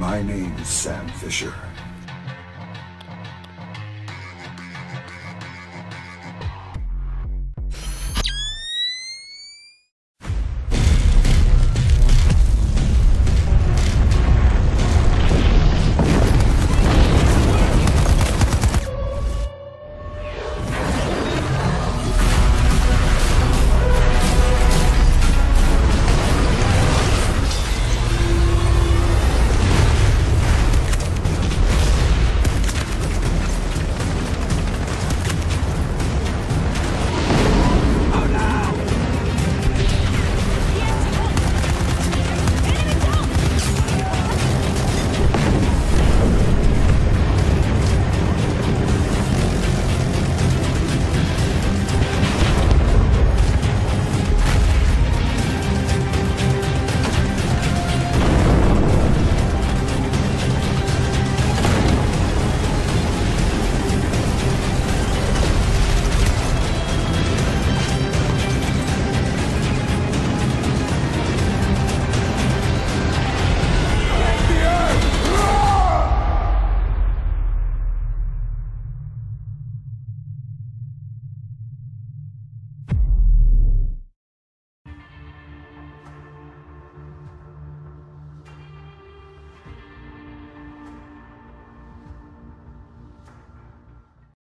My name is Sam Fisher.